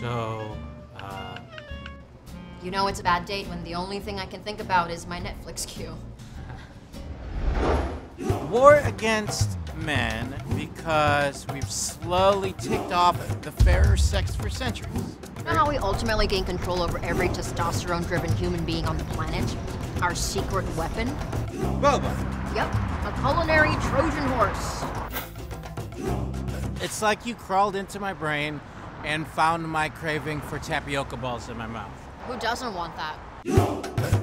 So, uh, You know it's a bad date when the only thing I can think about is my Netflix queue. war against men because we've slowly ticked off the fairer sex for centuries. You know how we ultimately gain control over every testosterone driven human being on the planet? Our secret weapon? Boba. Yep, a culinary Trojan horse. It's like you crawled into my brain and found my craving for tapioca balls in my mouth. Who doesn't want that?